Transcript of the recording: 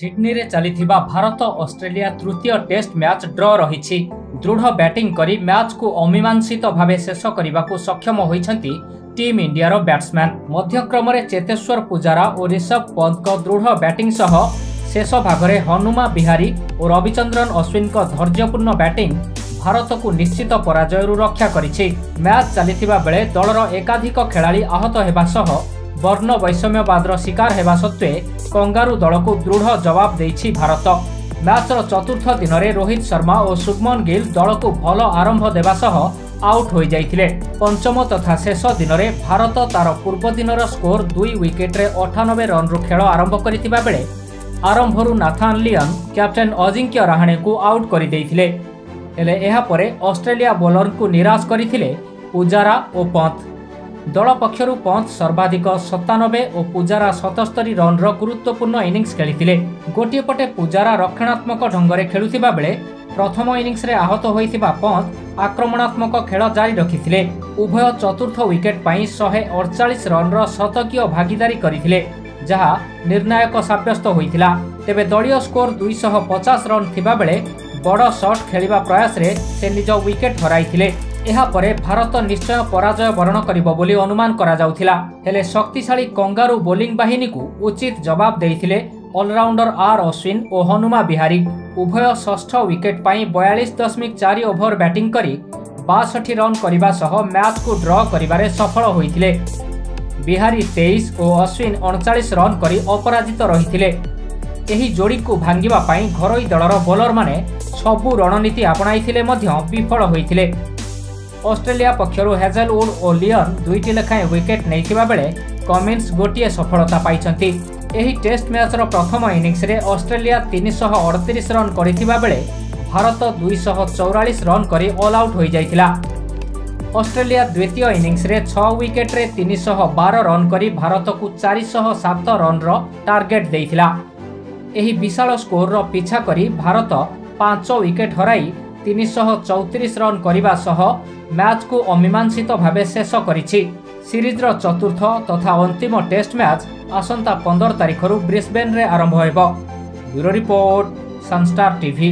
ସିଡନୀରେ ଚାଲିଥିବା ଭାରତ ଅଷ୍ଟ୍ରେଲିଆ ତୃତୀୟ test match draw ରହିଛି। ଦୃଢ଼ ବ୍ୟାଟିଂ କରି ମ୍ୟାଚ୍କୁ ଅମୀମାଂସିତ ଭାବେ ଶେଷ କରିବାକୁ ସକ୍ଷମ ହୋଇଛନ୍ତି ଟିମ୍ ଇଣ୍ଡିଆର ବ୍ୟାଟ୍ସମ୍ୟାନ୍। ମଧ୍ୟକ୍ରମରେ ଚେତେଶ୍ୱର ପୂଜାରା ଓ ରିଷଭ ପନ୍ତଙ୍କ ଦୃଢ଼ ବ୍ୟାଟିଂ ସହ ଶେଷ ଭାଗରେ ହନୁମା ବିହାରୀ ଓ ରବିଚନ୍ଦ୍ରନ ଅଶ୍ୱିନଙ୍କ ଧୈର୍ଯ୍ୟପୂର୍ଣ୍ଣ ବ୍ୟାଟିଂ ଭାରତକୁ ନିଶ୍ଚିତ ପରାଜୟରୁ ରକ୍ଷା କରିଛି। ମ୍ୟାଚ୍ ଚାଲିଥିବା ବେଳେ ଦଳର ଏକାଧିକ ଖେଳାଳି ଆହତ ହେବା ସହ ବର୍ଣ୍ଣ ବୈଷମ୍ୟବାଦର ଶିକାର ହେବା ସତ୍ତ୍ୱେ କଙ୍ଗାରୁ ଦଳକୁ ଦୃଢ଼ ଜବାବ ଦେଇଛି ଭାରତ। ମ୍ୟାଚ୍ର ଚତୁର୍ଥ ଦିନରେ ରୋହିତ ଶର୍ମା ଓ ଶୁଭମନ ଗିଲ୍ ଦଳକୁ ଭଲ ଆରମ୍ଭ ଦେବା ସହ ଆଉଟ୍ ହୋଇଯାଇଥିଲେ। ପଞ୍ଚମ ତଥା ଶେଷ ଦିନରେ ଭାରତ ତାର ପୂର୍ବ ଦିନର ସ୍କୋର ଦୁଇ ୱିକେଟ୍ରେ ଅଠାନବେ ରନ୍ରୁ ଖେଳ ଆରମ୍ଭ କରିଥିବା ବେଳେ ଆରମ୍ଭରୁ ନାଥାନ୍ ଲିଅନ୍ କ୍ୟାପ୍ଟେନ୍ ଅଜିଙ୍କ୍ୟ ରାହାଣେଙ୍କୁ ଆଉଟ୍ କରିଦେଇଥିଲେ। ହେଲେ ଏହାପରେ ଅଷ୍ଟ୍ରେଲିଆ ବୋଲରଙ୍କୁ ନିରାଶ କରିଥିଲେ ପୂଜାରା ଓ ପନ୍ତ। ଦଳ ପକ୍ଷରୁ ପନ୍ତ ସର୍ବାଧିକ ସତାନବେ ଓ ପୂଜାରା ସତସ୍ତରୀ ରନ୍ର ଗୁରୁତ୍ୱପୂର୍ଣ୍ଣ ଇନିଂସ ଖେଳିଥିଲେ। ଗୋଟିଏ ପଟେ ପୂଜାରା ରକ୍ଷଣାତ୍ମକ ଢଙ୍ଗରେ ଖେଳୁଥିବା ବେଳେ ପ୍ରଥମ ଇନିଂସରେ ଆହତ ହୋଇଥିବା ପନ୍ତ ଆକ୍ରମଣାତ୍ମକ ଖେଳ ଜାରି ରଖିଥିଲେ। ଉଭୟ ଚତୁର୍ଥ ୱିକେଟ୍ ପାଇଁ ଶହେ ଅଡ଼ଚାଳିଶ ରନ୍ର ଶତକୀୟ ଭାଗିଦାରୀ କରିଥିଲେ ଯାହା ନିର୍ଣ୍ଣାୟକ ସାବ୍ୟସ୍ତ ହୋଇଥିଲା। ତେବେ ଦଳୀୟ ସ୍କୋର ଦୁଇଶହ ପଚାଶ ରନ୍ ଥିବାବେଳେ ବଡ଼ ସଟ୍ ଖେଳିବା ପ୍ରୟାସରେ ସେ ନିଜ ୱିକେଟ୍ ହରାଇଥିଲେ। ଏହାପରେ ଭାରତ ନିଶ୍ଚୟ ପରାଜୟ ବରଣ କରିବ ବୋଲି ଅନୁମାନ କରାଯାଉଥିଲା। ହେଲେ ଶକ୍ତିଶାଳୀ କଙ୍ଗାରୁ ବୋଲିଂ ବାହିନୀକୁ ଉଚିତ ଜବାବ ଦେଇଥିଲେ ଅଲରାଉଣ୍ଡର ଆର୍ ଅଶ୍ୱିନ ଓ ହନୁମା ବିହାରୀ। ଉଭୟ ଷଷ୍ଠ ୱିକେଟ୍ ପାଇଁ ବୟାଳିଶ ଦଶମିକ ଚାରି ଓଭର ବ୍ୟାଟିଂ କରି ବାଷଠି ରନ୍ କରିବା ସହ ମ୍ୟାଚ୍କୁ ଡ୍ର କରିବାରେ ସଫଳ ହୋଇଥିଲେ। ବିହାରୀ ତେଇଶ ଓ ଅଶ୍ୱିନ ଅଣଚାଳିଶ ରନ୍ କରି ଅପରାଜିତ ରହିଥିଲେ। ଏହି ଯୋଡ଼ିକୁ ଭାଙ୍ଗିବା ପାଇଁ ଘରୋଇ ଦଳର ବୋଲରମାନେ ସବୁ ରଣନୀତି ଆପଣାଇଥିଲେ ମଧ୍ୟ ବିଫଳ ହୋଇଥିଲେ। ଅଷ୍ଟ୍ରେଲିଆ ପକ୍ଷରୁ ହେଜେଲଉଡ୍ ଓ ଲିଅନ୍ ଦୁଇଟି ଲେଖାଏଁ ୱିକେଟ୍ ନେଇଥିବା ବେଳେ କମିନ୍ସ ଗୋଟିଏ ସଫଳତା ପାଇଛନ୍ତି। ଏହି ଟେଷ୍ଟ ମ୍ୟାଚ୍ର ପ୍ରଥମ ଇନିଂସରେ ଅଷ୍ଟ୍ରେଲିଆ ତିନିଶହ ଅଡ଼ତିରିଶ ରନ୍ କରିଥିବା ବେଳେ ଭାରତ ଦୁଇଶହ ଚଉରାଳିଶ ରନ୍ କରି ଅଲ୍ ଆଉଟ୍ ହୋଇଯାଇଥିଲା। ଅଷ୍ଟ୍ରେଲିଆ ଦ୍ୱିତୀୟ ଇନିଂସରେ ଛଅ ୱିକେଟ୍ରେ ତିନିଶହ ବାର ରନ୍ କରି ଭାରତକୁ ଚାରିଶହ ସାତ ରନ୍ର ଟାର୍ଗେଟ୍ ଦେଇଥିଲା। ଏହି ବିଶାଳ ସ୍କୋରର ପିଛା କରି ଭାରତ ପାଞ୍ଚ ୱିକେଟ୍ ହରାଇ ତିନିଶହ ଚଉତିରିଶ ରନ୍ କରିବା ସହ ମ୍ୟାଚ୍କୁ ଅମୀମାଂସିତ ଭାବେ ଶେଷ କରିଛି। ସିରିଜ୍ର ଚତୁର୍ଥ ତଥା ଅନ୍ତିମ ଟେଷ୍ଟ ମ୍ୟାଚ୍ ଆସନ୍ତା ପନ୍ଦର ତାରିଖରୁ ବ୍ରିସ୍ବେନ୍ରେ ଆରମ୍ଭ ହେବ। Bureau report Sunstar TV.